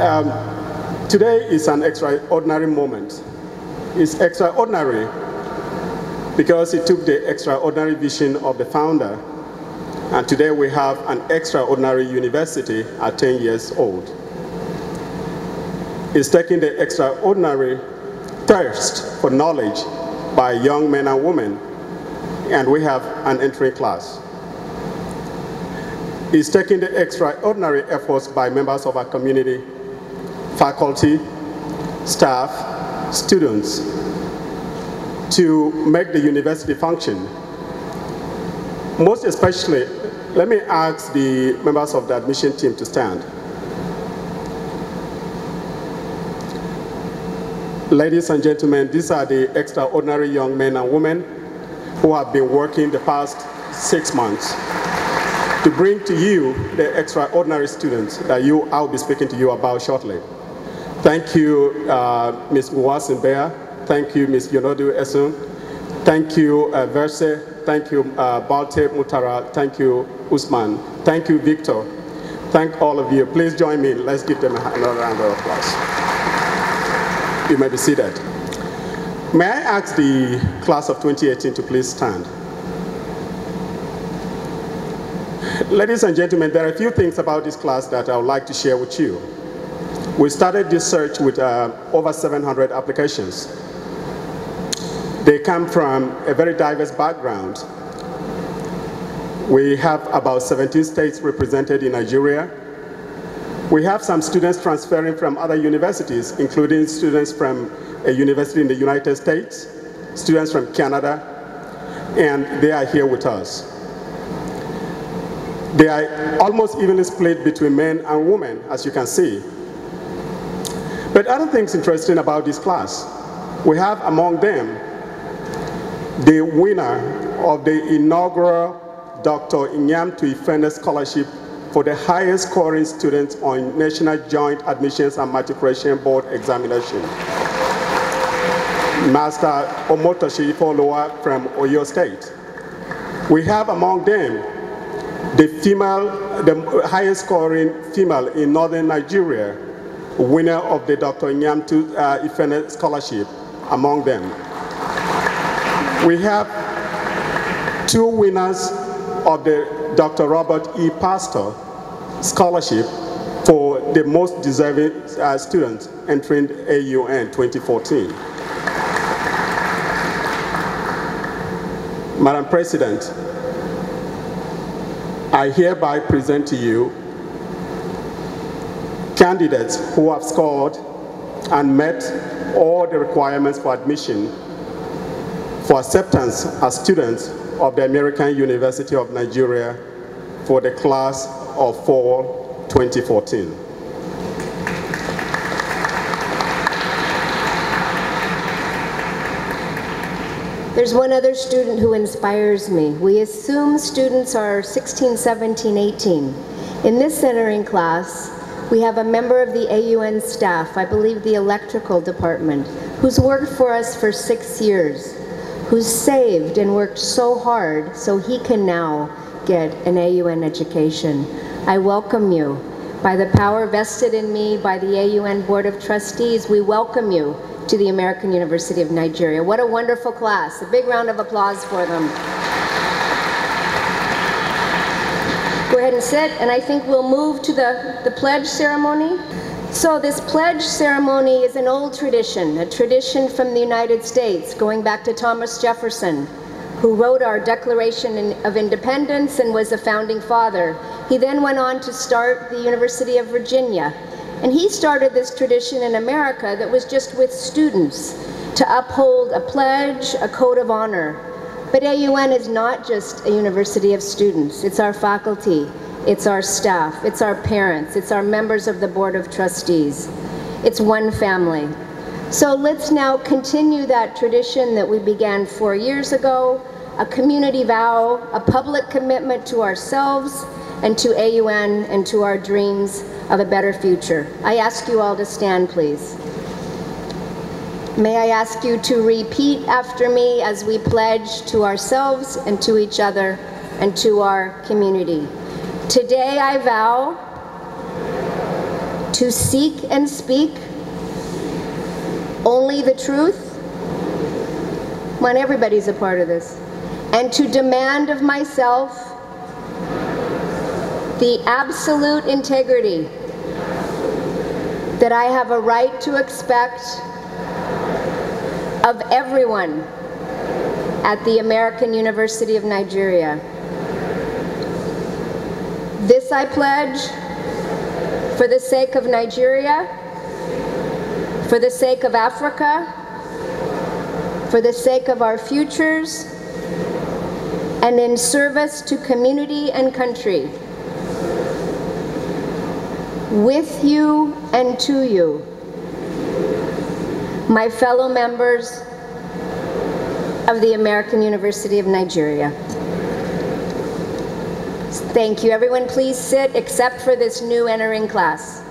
Um, today is an extraordinary moment. It's extraordinary because it took the extraordinary vision of the founder. And today we have an extraordinary university at 10 years old. It's taking the extraordinary thirst for knowledge by young men and women, and we have an entry class. It's taking the extraordinary efforts by members of our community, faculty, staff, students, to make the university function. Most especially, let me ask the members of the admission team to stand. Ladies and gentlemen, these are the extraordinary young men and women who have been working the past six months to bring to you the extraordinary students that you, I'll be speaking to you about shortly. Thank you, uh, Ms. Muwasin Bea. Thank you, Ms. Yonodu Esun. Thank you, uh, Verse. Thank you, uh, Balte Mutara. Thank you, Usman. Thank you, Victor. Thank all of you. Please join me. Let's give them another round of applause. You may be seated. May I ask the class of 2018 to please stand? Ladies and gentlemen, there are a few things about this class that I would like to share with you. We started this search with uh, over 700 applications. They come from a very diverse background. We have about 17 states represented in Nigeria, we have some students transferring from other universities, including students from a university in the United States, students from Canada, and they are here with us. They are almost evenly split between men and women, as you can see. But other things interesting about this class, we have among them the winner of the inaugural Dr. Inyam Tuifene Scholarship for the highest scoring students on National Joint Admissions and Matriculation Board examination. Master Omotoshi Ifoloa from Oyo State. We have among them the female, the highest scoring female in northern Nigeria, winner of the Dr. Nyamtu uh, Ifene Scholarship among them. We have two winners of the Dr. Robert E. Pastor Scholarship for the most deserving uh, student entering AUN 2014. Madam President, I hereby present to you candidates who have scored and met all the requirements for admission for acceptance as students of the American University of Nigeria for the class of fall 2014. There's one other student who inspires me. We assume students are 16, 17, 18. In this centering class, we have a member of the AUN staff, I believe the electrical department, who's worked for us for six years who's saved and worked so hard so he can now get an AUN education. I welcome you. By the power vested in me by the AUN Board of Trustees, we welcome you to the American University of Nigeria. What a wonderful class. A big round of applause for them. Ahead and sit, and I think we'll move to the, the pledge ceremony. So this pledge ceremony is an old tradition, a tradition from the United States, going back to Thomas Jefferson, who wrote our Declaration of Independence and was a founding father. He then went on to start the University of Virginia. And he started this tradition in America that was just with students to uphold a pledge, a code of honor. But AUN is not just a university of students, it's our faculty, it's our staff, it's our parents, it's our members of the Board of Trustees. It's one family. So let's now continue that tradition that we began four years ago, a community vow, a public commitment to ourselves and to AUN and to our dreams of a better future. I ask you all to stand, please. May I ask you to repeat after me as we pledge to ourselves and to each other and to our community. Today I vow to seek and speak only the truth. On, everybody's a part of this. And to demand of myself the absolute integrity that I have a right to expect of everyone at the American University of Nigeria. I pledge for the sake of Nigeria, for the sake of Africa, for the sake of our futures, and in service to community and country. With you and to you, my fellow members of the American University of Nigeria. Thank you. Everyone please sit except for this new entering class.